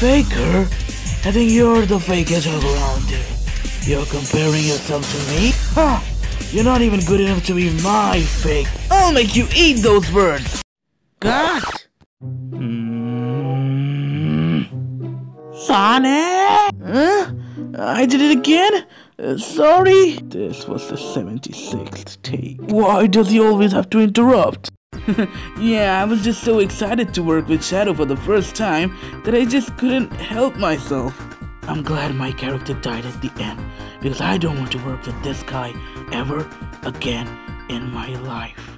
faker? I think you're the fakest around here. You're comparing yourself to me? Huh! You're not even good enough to be my fake. I'll make you eat those words! God! Mm. Sonic! Huh? I did it again? Uh, sorry? This was the 76th take. Why does he always have to interrupt? yeah, I was just so excited to work with Shadow for the first time that I just couldn't help myself. I'm glad my character died at the end because I don't want to work with this guy ever again in my life.